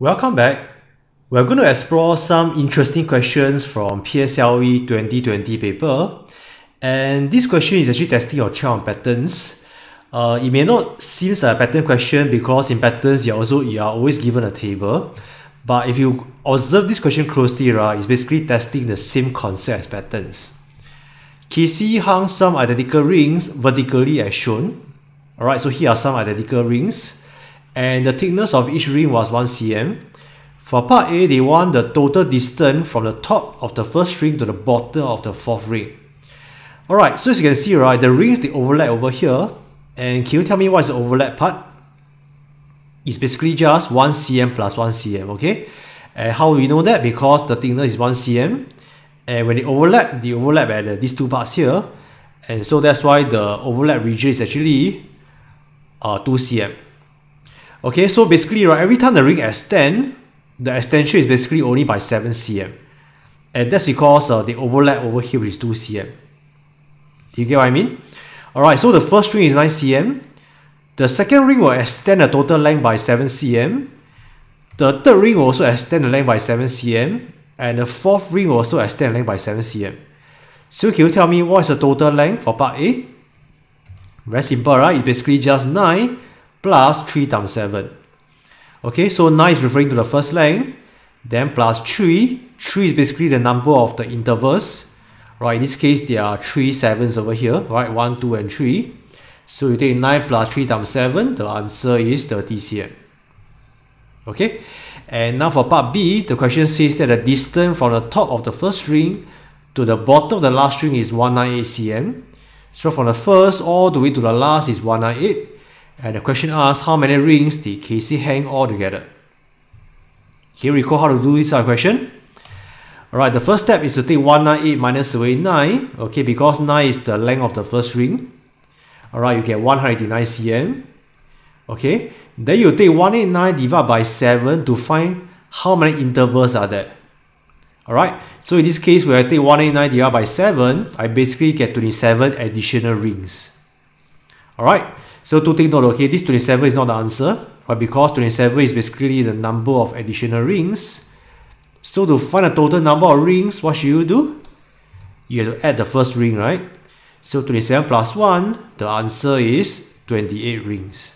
Welcome back. We're going to explore some interesting questions from PSLE 2020 paper. And this question is actually testing your child on patterns. Uh, it may not seem like a pattern question because in patterns you also you are always given a table. But if you observe this question closely, right, it's basically testing the same concept as patterns. Cassie hung some identical rings vertically as shown. Alright, so here are some identical rings and the thickness of each ring was 1 cm. For part A, they want the total distance from the top of the first ring to the bottom of the fourth ring. Alright, so as you can see, right, the rings they overlap over here. And can you tell me what is the overlap part? It's basically just 1 cm plus 1 cm, okay? And how we know that? Because the thickness is 1 cm. And when they overlap, they overlap at these two parts here. And so that's why the overlap region is actually uh, 2 cm. Okay, so basically, right, every time the ring extend, the extension is basically only by 7 cm. And that's because uh, they overlap over here, which is 2 cm. Do you get what I mean? Alright, so the first ring is 9 cm. The second ring will extend the total length by 7 cm. The third ring will also extend the length by 7 cm. And the fourth ring will also extend the length by 7 cm. So can you tell me what is the total length for part A? Very simple, right? It's basically just 9 plus 3 times 7. Okay, so 9 is referring to the first length, then plus 3. 3 is basically the number of the intervals. Right, in this case, there are 3 sevens over here, right? 1, 2, and 3. So you take 9 plus 3 times 7, the answer is 30 cm. Okay, and now for part B, the question says that the distance from the top of the first string to the bottom of the last string is 198 cm. So from the first all the way to the last is 198. And the question asks how many rings did Cassie hang all together? Can you recall how to do this question? Alright, the first step is to take 198 minus away 9. Okay, because 9 is the length of the first ring. Alright, you get 189 cm. Okay, then you take 189 divided by 7 to find how many intervals are there. Alright, so in this case, when I take 189 divided by 7, I basically get 27 additional rings. Alright, so to okay, this 27 is not the answer, but because 27 is basically the number of additional rings. So to find the total number of rings, what should you do? You have to add the first ring, right? So 27 plus 1, the answer is 28 rings.